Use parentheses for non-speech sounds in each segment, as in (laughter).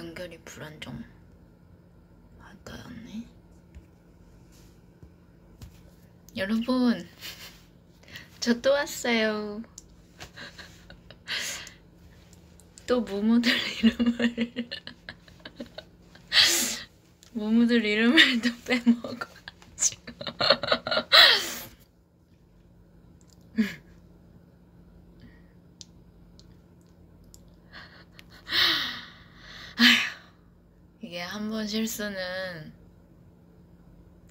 연결이 불안정 하다였네. 여러분 (laughs) 저 또 왔어요. (laughs) 또 무무들 이름을 (laughs) 무무들 이름을 또 빼먹어가지고 이게 한 번 실수는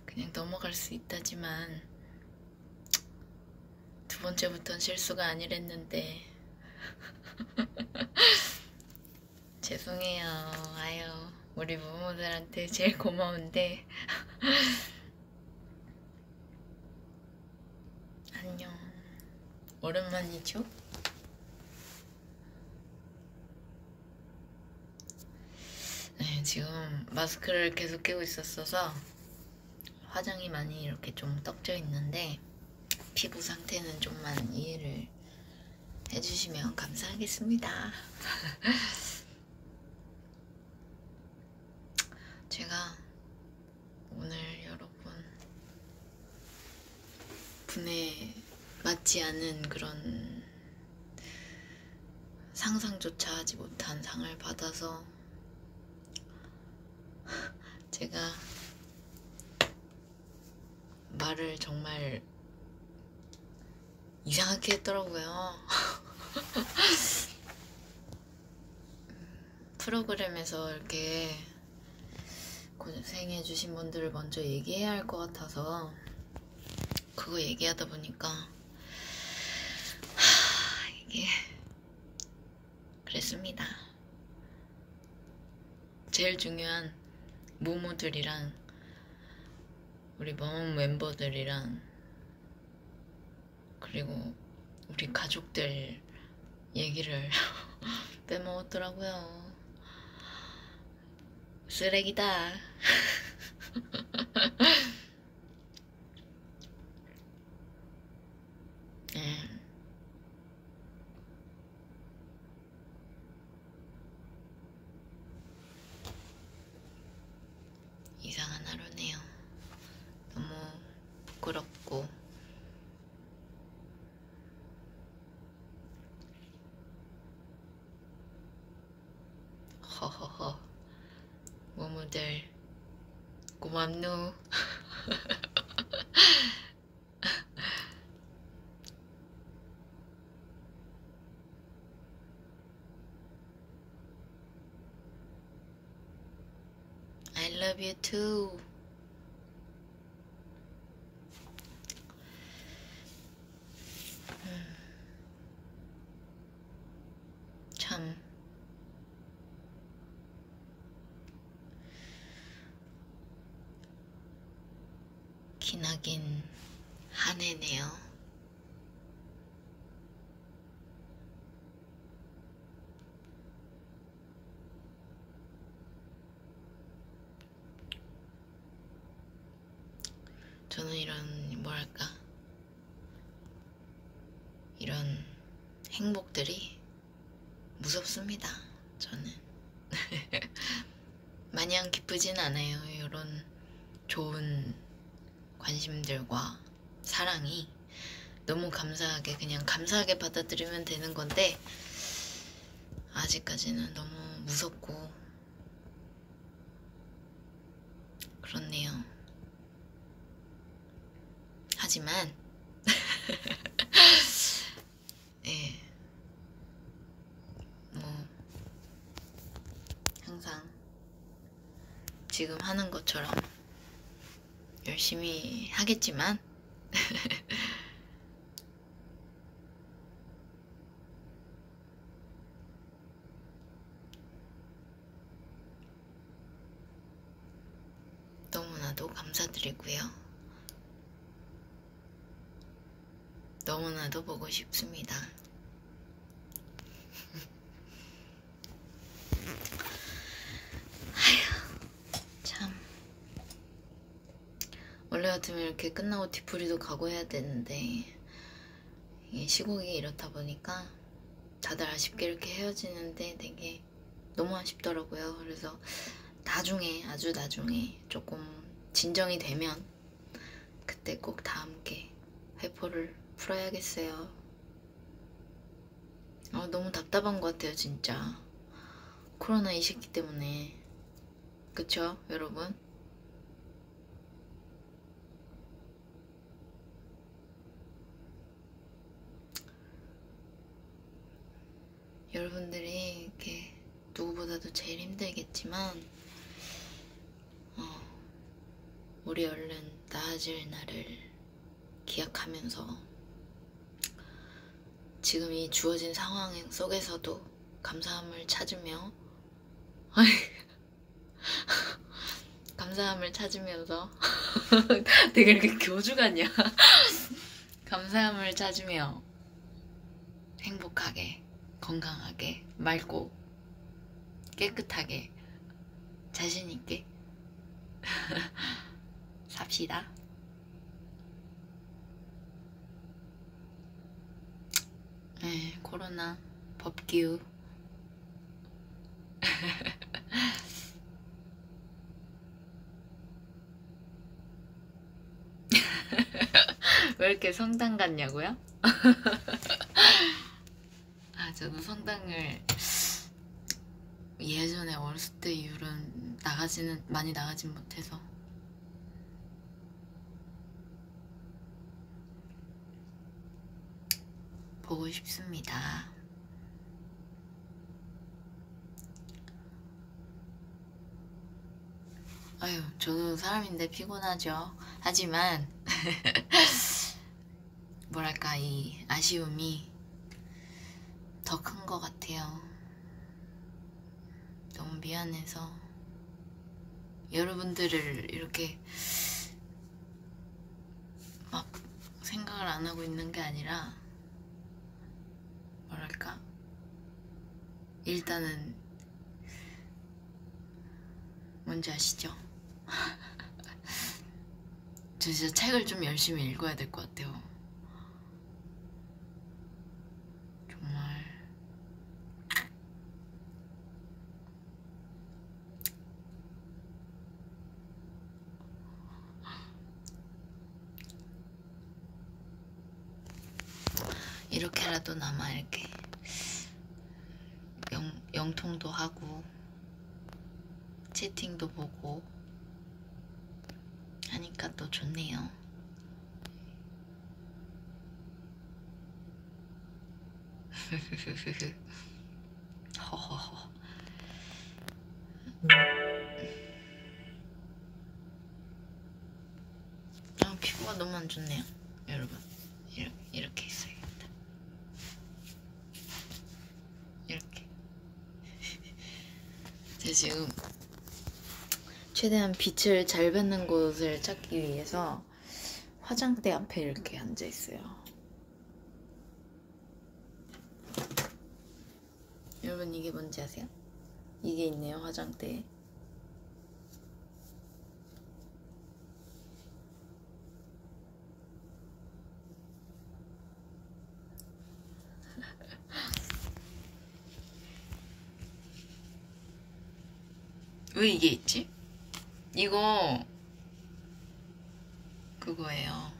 그냥 넘어갈 수 있다지만 두 번째부터는 실수가 아니랬는데. (laughs) 죄송해요. 아유 우리 부모들한테 제일 고마운데. (laughs) 안녕. 오랜만이죠? 네, 지금 마스크를 계속 끼고 있었어서 화장이 많이 이렇게 좀 떡져 있는데 피부 상태는 좀만 이해를 해주시면 감사하겠습니다. (laughs) 제가 오늘 여러분 분에 맞지 않은 그런 상상조차 하지 못한 상을 받아서 제가 말을 정말 이상하게 했더라고요. (laughs) 프로그램에서 이렇게 고생해주신 분들을 먼저 얘기해야 할 것 같아서 그거 얘기하다 보니까 하, 이게 그랬습니다. 제일 중요한 모모들이랑 우리 멈 멤버들이랑 그리고 우리 가족들 얘기를 (laughs) 빼먹었더라고요. 쓰레기다. (laughs) 네. 이상한 하루네요. 너무 부끄럽고. 허허허. 모모들. 고맙노 (laughs) love you too 음. 참 기나긴 한 해네요. 저는 이런 뭐랄까 이런 행복들이 무섭습니다. 저는 (laughs) 마냥 기쁘진 않아요. 이런 좋은 관심들과 사랑이 너무 감사하게 그냥 감사하게 받아들이면 되는 건데 아직까지는 너무 무섭고 그렇네요. 하지만 예. 뭐 항상 지금 하는 것처럼 열심히 하겠지만 (laughs) 너무나도 감사드리고요. 너무나도 보고 싶습니다. 아휴, 참. 같으면 이렇게 끝나고 뒤풀이도 가고 해야 되는데 이게 시국이 이렇다 보니까 다들 아쉽게 이렇게 헤어지는데 되게 너무 아쉽더라고요. 그래서 나중에 아주 나중에 조금 진정이 되면 그때 꼭 다 함께 회포를 풀어야겠어요. 아, 너무 답답한 것 같아요, 진짜. 코로나 이 시기 때문에. 그쵸, 여러분? 여러분들이 이렇게 누구보다도 제일 힘들겠지만, 어, 우리 얼른 나아질 날을 기약하면서 지금 이 주어진 상황 속에서도 감사함을 찾으며 (laughs) 감사함을 찾으면서 (laughs) 되게 이렇게 교주 같냐? (laughs) 감사함을 찾으며 행복하게 건강하게 맑고 깨끗하게 자신있게 (laughs) 삽시다. 네, 코로나 법규 (laughs) 왜 이렇게 성당 같냐고요? (laughs) 아, 저도 성당을 예전에 어렸을 때 이후로는 나가지는 많이 나가진 못해서 보고 싶습니다. 아유, 저도 사람인데 피곤하죠. 하지만 (laughs) 뭐랄까 이 아쉬움이 같아요. 너무 미안해서 여러분들을 이렇게 막 생각을 안 하고 있는 게 아니라 뭐랄까 일단은 뭔지 아시죠? (laughs) 저 진짜 책을 좀 열심히 읽어야 될 것 같아요. 정말 이렇게라도 남아 이렇게 영, 영통도 하고 채팅도 보고 하니까 또 좋네요. (laughs) 허허허. 아, 피부가 너무 안 좋네요, 여러분. 이렇게, 이렇게 있어야겠다. 이렇게. 제가 지금 최대한 빛을 잘 받는 곳을 찾기 위해서 화장대 앞에 이렇게 앉아 있어요. 여러분 이게 뭔지 아세요? 이게 있네요 화장대 왜 이게 있지? 이거 그거예요.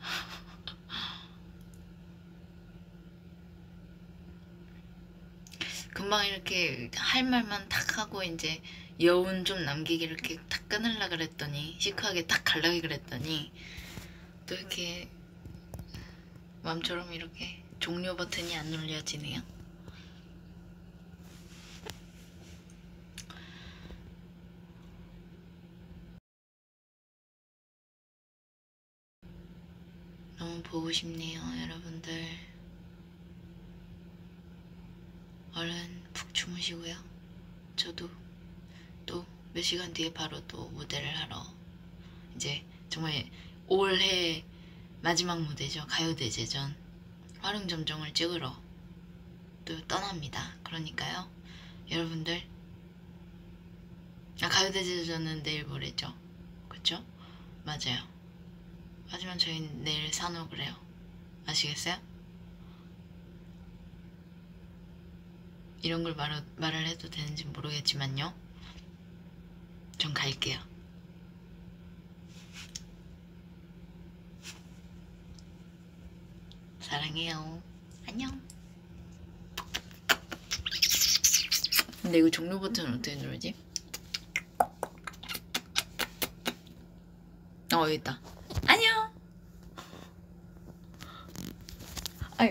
(laughs) 금방 이렇게 할 말만 탁 하고 이제 여운 좀 남기기 이렇게 탁 끊으려 그랬더니 시크하게 탁 갈라기 그랬더니 또 이렇게 맘처럼 이렇게 종료 버튼이 안 눌려지네요. 너무 보고 싶네요, 여러분들. 얼른 푹 주무시고요. 저도 또 몇 시간 뒤에 바로 또 무대를 하러 이제 정말 올해 마지막 무대죠. 가요대제전 화릉점정을 찍으러 또 떠납니다. 그러니까요. 여러분들 아 가요대제전은 내일 모레죠. 그쵸? 맞아요. 하지만 저희는 내일 산옥을 해요. 아시겠어요? 이런 걸 말, 말을 해도 되는지 모르겠지만요. 전 갈게요. 사랑해요. 안녕. 근데 이거 종료 버튼 어떻게 누르지? 어, 여기 있다. 안녕. 아